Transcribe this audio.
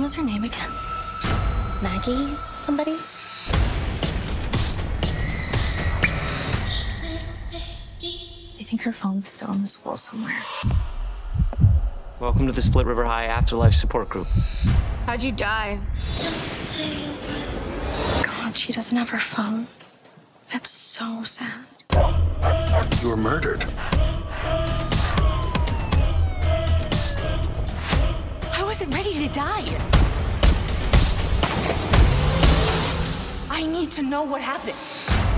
What was her name again? Maddie somebody? I think her phone's still in the school somewhere. Welcome to the Split River High Afterlife Support Group. How'd you die? God, she doesn't have her phone. That's so sad. You were murdered. Wasn't ready to die. I need to know what happened.